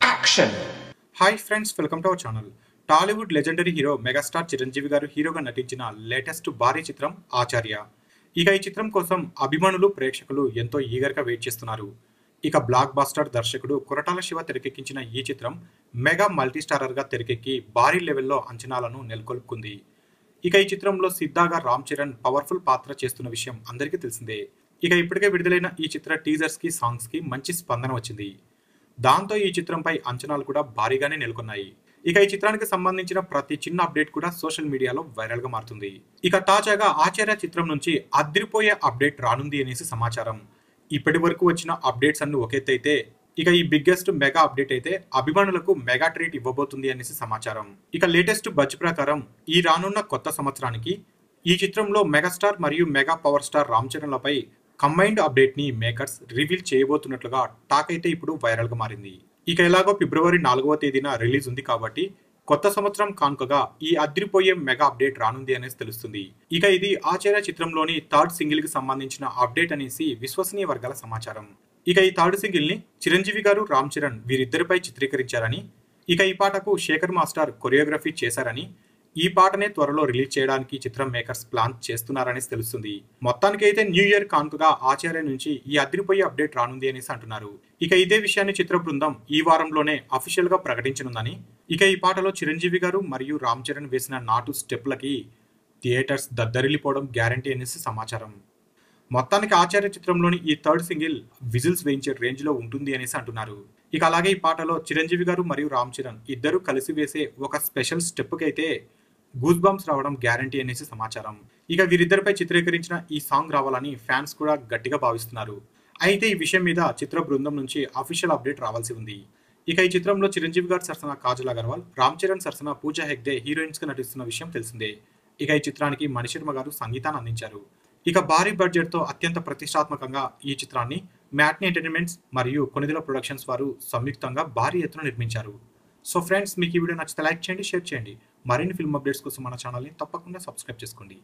Action hi friends welcome to our channel Tollywood legendary hero megastar Chiranjeevi garu హీరోగా నటించిన latest భారీ చిత్రం ఆచార్య. ఇక ఈ చిత్రం కోసం అభిమానులు ప్రేక్షకులు ఎంతో ఈగర్గా వెయిట్ చేస్తున్నారు. ఇక బ్లాక్ బాస్టర్ దర్శకుడు కొరటాల శివ తెరకెక్కించిన ఈ చిత్రం మెగా మల్టీస్టారర్గా తెరకెక్కి భారీ లెవెల్లో అంచనాలను నెలకొల్పుకుంది. ఇక ఈ చిత్రంలో సిద్ధాగా రామ్ చరణ్ పవర్ఫుల్ పాత్ర చేస్తున్న విషయం అందరికీ తెలిసిందే. ఇక ఇప్పటికే విడుదలైన ఈ చిత్ర టీజర్స్కి సాంగ్స్కి మంచి స్పందన వచ్చింది. దాంతో ఈ చిత్రంపై అంచనాలు కూడా భారీగానే నెలకొన్నాయి. ఇక ఈ చిత్రానికి సంబంధించిన ప్రతి చిన్న అప్డేట్ కూడా సోషల్ మీడియాలో వైరల్గా మారుతుంది. ఇక తాజాగా ఆచార్య చిత్రం నుంచి అదిరిపోయే అప్డేట్ రానుంది అనేసి సమాచారం. ఇప్పటి వరకు వచ్చిన అప్డేట్స్ అన్ని ఒకెత్తైతే ఇక ఈ బిగ్గెస్ట్ మెగా అప్డేట్ అయితే అభిమానులకు మెగా ట్రీట్ ఇవ్వబోతుంది అనేసి సమాచారం. ఇక లేటెస్ట్ బడ్జ్ ప్రకారం ఈ రానున్న కొత్త సంవత్సరానికి ఈ చిత్రంలో మెగాస్టార్ మరియు మెగా పవర్ స్టార్ రామ్ చరణ్లపై కంబైన్డ్ అప్డేట్ని మేకర్స్ రివీల్ చేయబోతున్నట్లుగా టాక్ అయితే ఇప్పుడు వైరల్గా మారింది. ఇక ఎలాగో ఫిబ్రవరి నాలుగవ తేదీన రిలీజ్ ఉంది కాబట్టి కొత్త సంవత్సరం కానుకగా ఈ అద్రిపోయే మెగా అప్డేట్ రానుంది అనేసి తెలుస్తుంది. ఇక ఇది ఆచార్య చిత్రంలోని థర్డ్ సింగిల్కి సంబంధించిన అప్డేట్ అనేసి విశ్వసనీయ వర్గాల సమాచారం. ఇక ఈ థర్డ్ సింగిల్ని చిరంజీవి గారు రామ్ చరణ్ వీరిద్దరిపై చిత్రీకరించారని ఇక ఈ పాటకు శేఖర్ మాస్టర్ కొరియోగ్రఫీ చేశారని ఈ పాటనే త్వరలో రిలీజ్ చేయడానికి చిత్రం మేకర్స్ ప్లాన్ చేస్తున్నారని తెలుస్తుంది. మొత్తానికి అయితే న్యూ ఇయర్ కానుకగా ఆచార్య నుంచి ఈ అదిరిపోయే అప్డేట్ రానుంది అనేసి అంటున్నారు. ఇక ఇదే విషయాన్ని చిత్ర బృందం ఈ వారంలోనే అఫీషియల్గా ప్రకటించనుందని ఇక ఈ పాటలో చిరంజీవి గారు మరియు రామ్ చరణ్ వేసిన నాటు స్టెప్లకి థియేటర్స్ దద్దరిల్లిపోవడం గ్యారంటీ అనేసి సమాచారం. మొత్తానికి ఆచార్య చిత్రంలోని ఈ థర్డ్ సింగిల్ విజిల్స్ వేయించే రేంజ్లో ఉంటుంది అనేసి అంటున్నారు. ఇక అలాగే ఈ పాటలో చిరంజీవి గారు మరియు రామ్ చరణ్ ఇద్దరు కలిసి వేసే ఒక స్పెషల్ స్టెప్కైతే అయితే గూస్ బంప్స్ రావడం గ్యారంటీ అనేసి సమాచారం. ఇక వీరిద్దరిపై చిత్రీకరించిన ఈ సాంగ్ రావాలని ఫ్యాన్స్ కూడా గట్టిగా భావిస్తున్నారు. అయితే ఈ విషయం మీద చిత్ర బృందం నుంచి అఫీషియల్ అప్డేట్ రావాల్సి ఉంది. ఇక ఈ చిత్రంలో చిరంజీవి గారి సరసన కాజల్ అగర్వాల్ రామ్ చరణ్ సరసన పూజా హెగ్డే హీరోయిన్స్గా నటిస్తున్న విషయం తెలిసిందే. ఇక ఈ చిత్రానికి మణిశర్మ గారు సంగీతాన్ని అందించారు. ఇక భారీ బడ్జెట్తో అత్యంత ప్రతిష్టాత్మకంగా ఈ చిత్రాన్ని మ్యాట్ని ఎంటర్టైన్మెంట్స్ మరియు కొనిదెల ప్రొడక్షన్స్ వారు సంయుక్తంగా భారీ ఎత్తున నిర్మించారు. సో ఫ్రెండ్స్ మీకు ఈ వీడియో నచ్చితే లైక్ చేయండి షేర్ చేయండి. మరిన్ని ఫిల్మ్ అప్డేట్స్ కోసం మన ఛానల్ని తప్పకుండా సబ్స్క్రైబ్ చేసుకోండి.